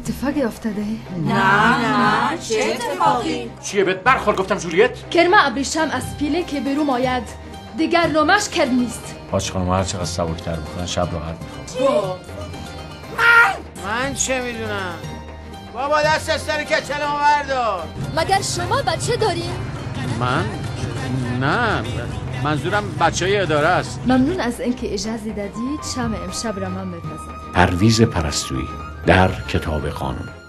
اتفاقی افتاده؟ نه نه چه اتفاقی؟ چیه بهت برخور گفتم جولیت؟ کرما ابریشم از پیله که برو آید. دیگر نامش کرد نیست. حاج خانم هر چقدر سبکتر بخورن شب راحت می‌خوام من؟ چه می‌دونم؟ بابا دست از سر کچلمو بردار. مگر شما بچه دارین؟ من؟ نه. منظورم بچه های اداره است. ممنون از اینکه اجازه دادید. شام امشب را من بپزم پرویز پرستویی. در کتاب قانون